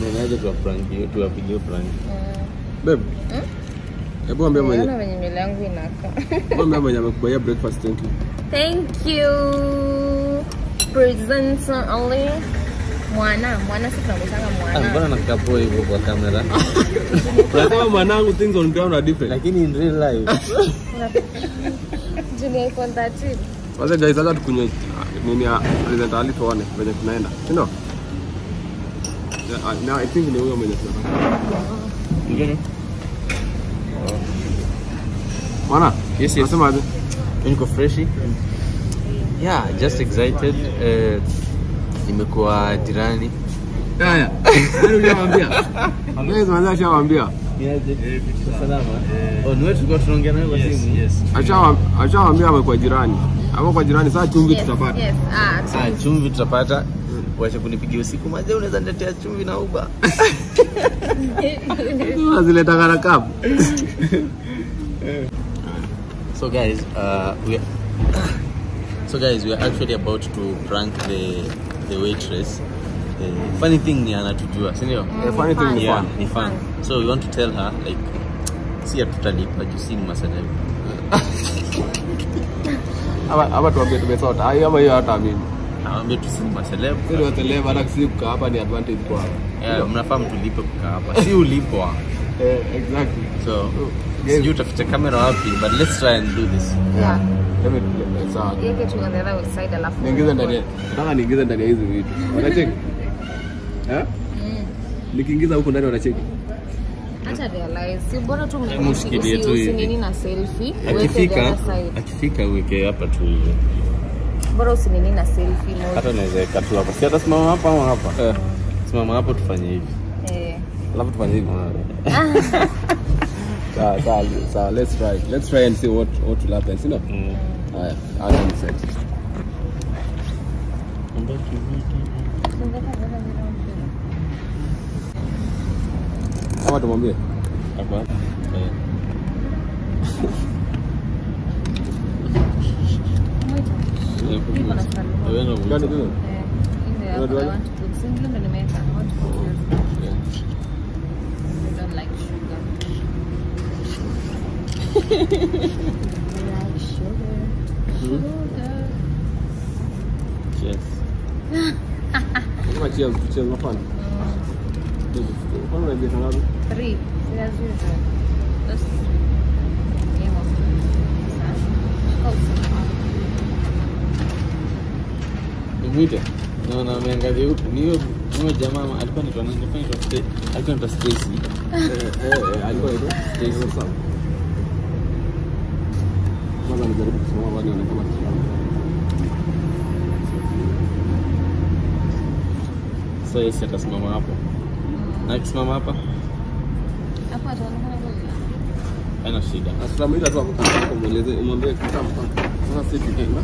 Ninaje kwa prank hiyo, tuwapigie prank. Babe. Hebu ambia mwenye Naona venye nywele yangu inakaa. ambia mwenye amekubalia breakfast thank you. Thank you. Presenter only. Mwana, mwana si tunamwitanga mwana. mbona mwana. nakaa poa hivyo kwa kamera? Unasema mwanangu things on ground are different. Lakini in real life. Junior iPhone 13. Sasa guys, acha tukunywe ah, nini ya present ali tuone venye tunaenda. Si ndio? Yeah, ah, now I think ni huyo mwenye tunataka. Ngine? Mwana? Yes, yes. Nasema aje? Niko freshi. Yeah, just excited. Eh, nimekuwa jirani. Haya. Nani uliwaambia? Ambaye mwanzo ashawaambia. Salama. awe ni wewe tulikuwa kwa jirani. Hapo kwa jirani saa chumvi tutapata. yes. Ah, Ah, chumvi tutapata. Wacha kunipigia usiku maze, unaweza niletea chumvi na uba. Unazileta karakabu. So guys, uh, we so guys, we are actually about to prank the the waitress. Uh, funny thing ni anatujua, si ndio? Eh, funny thing ni Yeah, fun. ni fun. So we want to tell her like si hatutalipa juu si ni. Hapa hapa tuambie tumesota. Ai ama hiyo hata mimi. Naambia tu si ni masalamu. Sisi wateleva hata sisi kukaa hapa ni advantage kwao. Yeah, mnafaa mtulipe kukaa hapa. Si ulipwa. Eh, exactly. So Guys. sijui utaficha kamera wapi, but let's try and do this. Yeah. Let me let me sawa. Iweke tu the other side alafu. Niingize ndani. Nataka niingize ndani ya hizi vitu. Wanacheki? Eh? Mm. Nikiingiza huko ndani wanacheki. Acha realize. Bora tu Hebu mshikilie tu hivi. usinini na selfie. Akifika, akifika uweke hapa tu. Bora usinini na selfie. no. Hata naweza weka tu hapa. Si hata simama hapa ama hapa? Eh. Simama hapo tufanye hivi. Eh. Alafu tufanye hivi. Sawa, sawa, sawa. Let's try. Let's try and see what what will happen. Sino? Mm. Haya, I'm set. Ama tumwambie. Hapa. Eh. Niko na swali moja. Wewe ndio Gani muuliza. tena? Eh, in there, Unajua I aje? want to put single ndo nimeweka. I want to put this. I don't like sugar. I like sugar. Sugar. Cheers. કોણ લઈ ગયા તમારું રી Muita. Não, não, minha gavi, eu não chamo a Alpan, não não chamo a Alpan para Stacy. É, é, Alpan é Stacy. não sou. Mas a mulher que não, a Alpan, não. Só esse é que se mama a Alpan. Na akisimama hapa, ataonekana vizuri. haina shida. Tu umwambie kama. Sasa sisi tutaenda.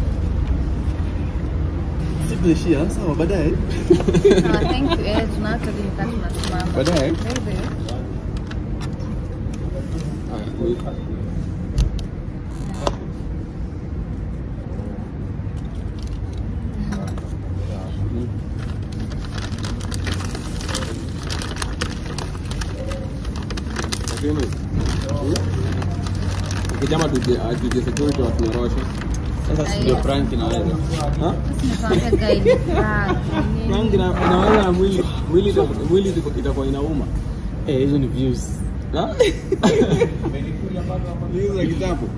Sikuishia sawa baadaye. Ah, thank you. Eh, tunaacha vile kama tunasimama. Baadaye. Baby. Haya, wait. Lakini, hmm? Ukijama tuje security. Sasa ndio prank inaweza. Na inaweza na mwili mwili mwili itakuwa- inauma. Eh, hizo ni views. Za kitabu.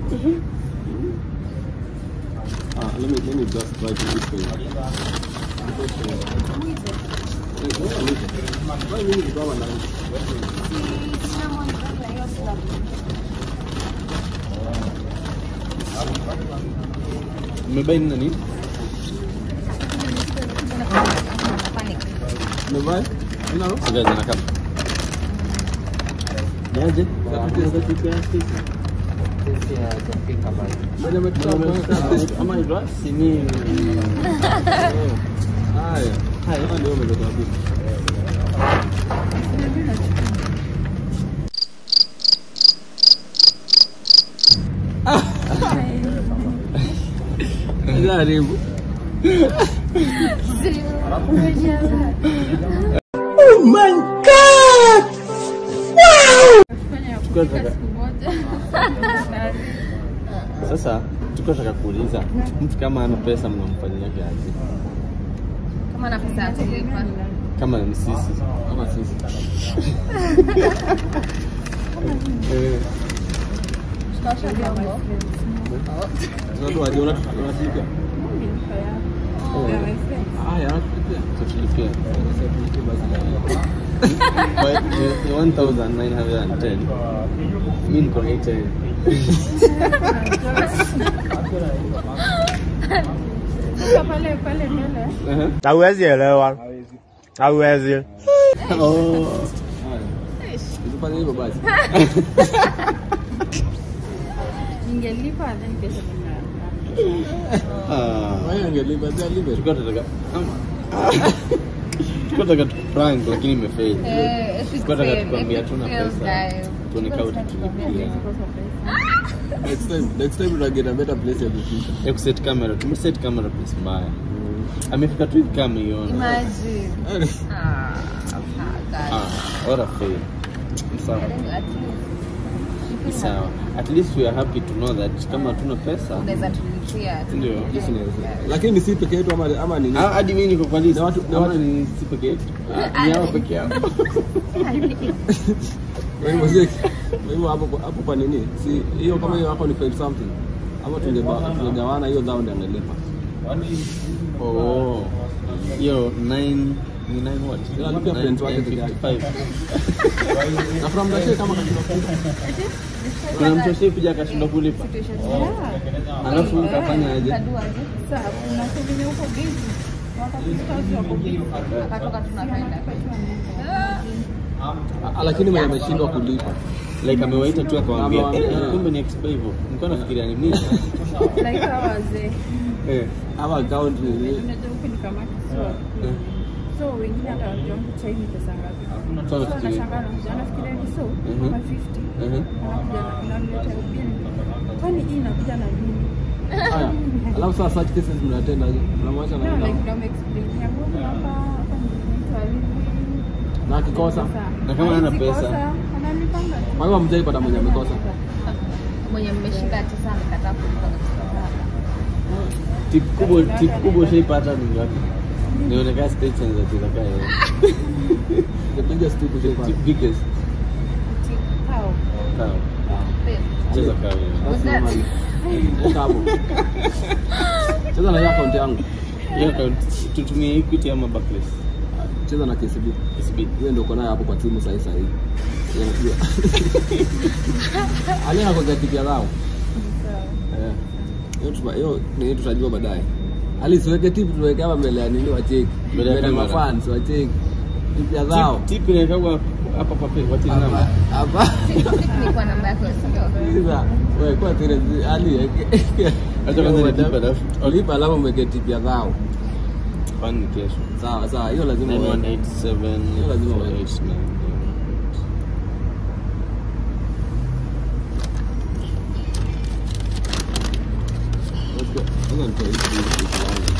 Ah, let me let me just try to this thing. Na Umebaini nani? Panic. Umevaa? Una So guys, anakaa. Niaje? Moja umetupa Ama anaitwa Simi. Haya. Haya ndio umeleta oh my god. Wow. Sasa tuko taka kuuliza mtu kama ana pesa mnamfanyia kazi. Kama na pesa ya. Kama ni sisi. Kama sisi. Eh, Tukaosha vyombo. Unajua aje unatulipia? Haya, unatulipia. tutulipie. Sasa tulipie basi. Kwa- ni- ni 1910. Mimi niko na 8 pale pale mbele Aha. Hauwezi elewa. Hauwezi. Oh. Haya. Usifanye hivyo basi. ningelipa then pesa nina Ah. Tukuprank lakini imefail. Eh, tukwambia pesa. tumeset place mbaya. Amefika tu kama iona. Imagine. Ah, guys. Ah, what a fail. Sawa. At sawa. At least we are happy to know that kama hatuna pesa unaweza tulipia. ndio. Lakini si peke yetu ama ama ni Ah, hadi mimi niko kwa list. Na watu- na watu- ni si peke yetu. Ni hao peke yao. wewe hivyo wewe hapo hapo kwa nini? Si hiyo kama hiyo hapo ni for something. ama tungeba- tungegawana hiyo down ndio angelipa. Oh. Hiyo 9 ni 9 what? Yeah, alipia friends wake peke yake. 55. Na from the share kama kulipa. Kuna mtu asiyekuja akashindwa kulipa. Alafu ukafanya aje? Sasa kuna busy. Wakati tunapenda. Ah, Lakini mwenye ameshindwa kulipa. Like amewaita tu akawaambia. "Eh, kumbe ni extra hivyo." Nilikuwa nafikiria ni mimi. Like hawa wazee. Eh. Account So wengine hata wajua chai pesa ngapi. So nafikiria. ni so Mhm. 50. Mhm. Anakuja anamletea bill. Kwani hii inakuja na nini? Alafu sasa such cases mnatenda? Mnamwacha na ndio explain. Mbona hapa hapa ni na akikosa. Na kama ana pesa? ananipanga. Kwa mjaipata mwenye amekosa. Mwenye mmeshika ati sana kataa kulipa. Tip kubwa tip kubwa shaipata ni ngapi? Nionekana stage change biggest tip The is tip biggest cow. Babe, Cheza hapo. Cheza na account yangu. Hiyo account tutumie Equity ama Barclays. Cheza na KCB. KCB. Hiyo ndio uko nayo hapo kwa timu sahi sahi. Yanajua. kwa gati ya lao. Eh. Hiyo tutajua baadaye. Ali siweke tip tuweke hapa mbele ya nini wacheki. Mbele ya mafans wacheki. Tip ya zao. Tip- inawekwa hapa kwa wati what is? Hapa. kwa namba yako. Sasa wewe kwa tena Ali. Acha kwanza nilipe alafu. Lipa alafu mweke tip ya zao. Fun ni kesho. Sawa sawa, hiyo lazima uwe 9187 Hiyo lazima. 489. Let's go. Ngoja nitoe hii tip yangu.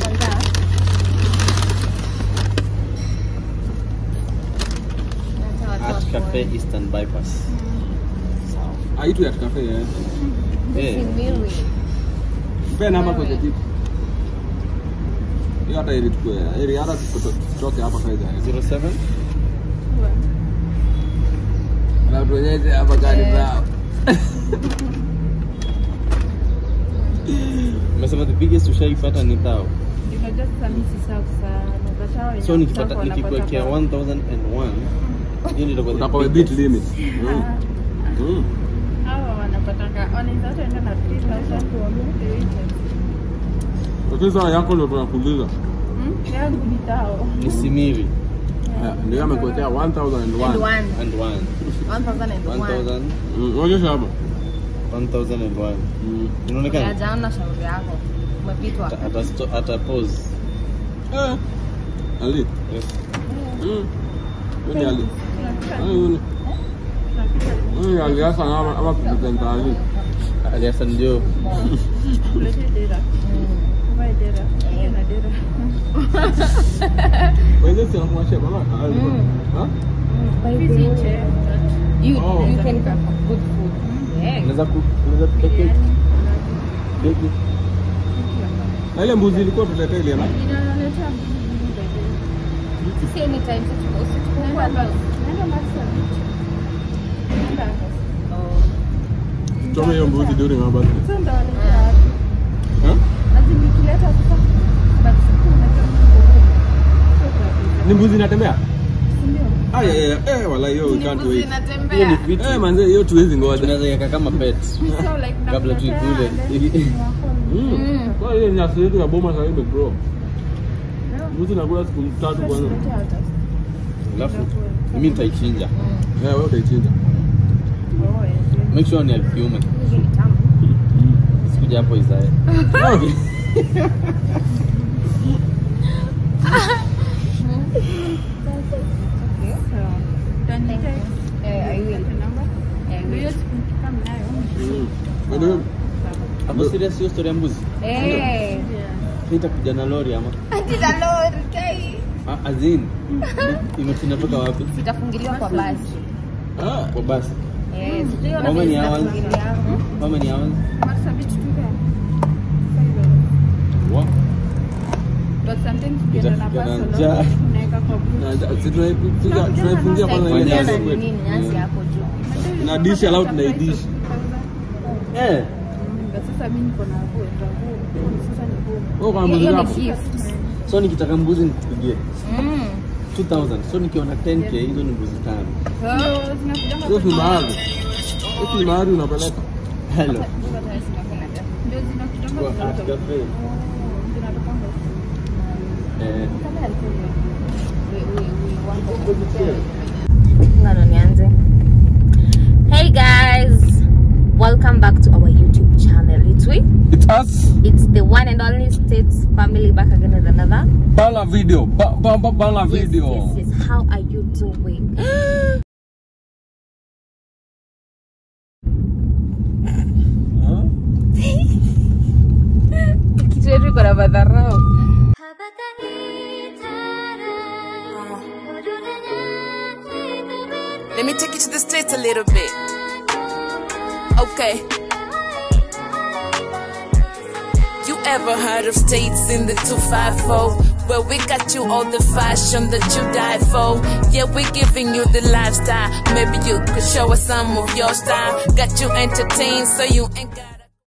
Kwanza, acha watu At wakuone. Cafe Eastern Bypass. So. I eat ya cafe eh. Eh. Pea namba kwenye tip. Hiyo hata ili tukue, ili hata tutoke hapa kaida. 07 Na tuonyeshe hapa gari Eh. zao. Umesema the biggest ushaipata ni thao. So nikipata kwa- 1001 hiyo ndio Utakuwa beat limit. Mm. Mm. Hawa wanapatanga wanaweza enda na 3000 kuwamuke weekend. Lakini sasa yako ndio tunakuuliza. Hmm? Yangu ni tao. Ni Simiri Ndio amekuletea 1001. and 1 One thousand and one. 1000 Mm, onyesha hapa. 1001 Mm. inaonekana Hajaona shauri yako. Umepitwa. ata ata ata pause Eh. Ali. yes Mm. Huyu ni Ali. Ah, huyu ni- huyu ni Ali Hassan ama ama presenter Ali. aliasa ndio Kulete data. Provide dera. Hiyo na dera. Wewe sasa unamwachia mama? Ah? Hizi nje. You, Oh. you can cook good food. Yeah. Unaweza ku- unaweza kupika keki. Keki. Na ile mbuzi ilikuwa tuletea ile na Inaleta mbuzi Marsabit. Naenda bus. tuchome hiyo mbuzi. Sasa ndo? Lazima nikileta sasa. Ni mbuzi inatembea? Ndio? Ah. Eh, wala hiyo we can't wait. Hiyo ni fiti. Eh, manze hiyo tuwezi ngoja. Tunaweza iweka kama pet. So like Kabla tuikule. Mm. Kwa hiyo nyasi yetu ya boma sasa. Leo Mbuzi nakula siku tatu kwanza. Alafu mimi nitaichinja. Eh, wewe utaichinja. Oh. Make sure ni ya kiume. Sikuja hapo Isae. So, utanitext I will. the number. I Hiyo will. siku nikikaa mnayo. Mm. Hapo serious hiyo story ya mbuzi? Eh. Itakuja na lori ama? Ati za lori, kai. Ah, azin. Imetinatoka wapi? Sitafungiliwa kwa basi. ah, Kwa basi. Eh, How many hours? How many hours? Marsabit tu there. Five hours. What? But sometimes ukienda na bus unaweka kwa boot. tunaifungia tunaifungia kwanza ile nyasi kwetu. Nini nyasi hapo juu. Na dish tunaidish. Eh. Sasa mimi niko na nguo, nguo. Sasa ni nguo. Oh, kwa ni gift. So nikitaka mbuzi nikupigie Mm. 2000. So nikiona 10k hizo ni mbuzi tano. Ni Hiyo ni mahali. Hiyo ni mahali unapeleka. Hello. Kwa Art Eh. Ngano nianze. Hey guys, us. It's the one and only States family back again with another. Bala video. Ba, ba, ba, bala Yes, video. yes, yes. How are you doing? Kitu yetu iko na madharau. Let me take you to the States a little bit. Okay. Ever heard of states in the 254? Where we got you all the fashion that you die for. Yeah, we giving you the lifestyle. Maybe you could show us some of your style. Got you entertained so you ain't got